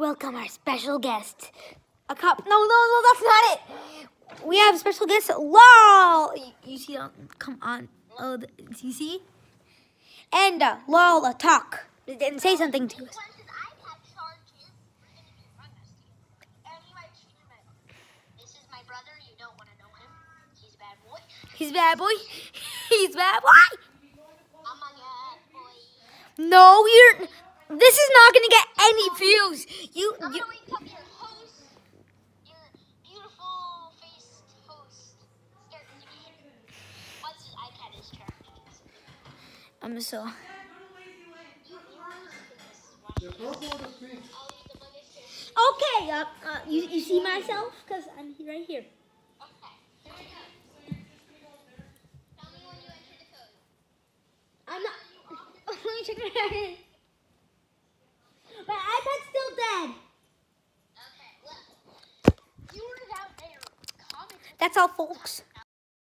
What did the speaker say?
welcome our special guest. A cop. No, no, no, that's not it. We have special guest. LOL. You, you see? Uh, come on. Oh, the, do you see? And uh, LOL, uh, talk. And say something to us. Once his iPad charges, we're gonna do Run Rusty. And he might stream it. This is my brother. You don't want to know him. He's a bad boy. He's bad boy. Bad boy. I'm a bad boy. No, you're. This is not gonna get any views. You, I'm you gonna wake up your host, your beautiful faced host, start the game. Once his iPad is charged. I'm so. You, you lose this. Watch. Yeah, go for the speech. I'll use the biggest fish. Okay. Uh, uh, you, you see myself? Cause I'm right here. Okay. Here we go. Tell me when you enter the code. I'm not. Let me check my My That's all, folks.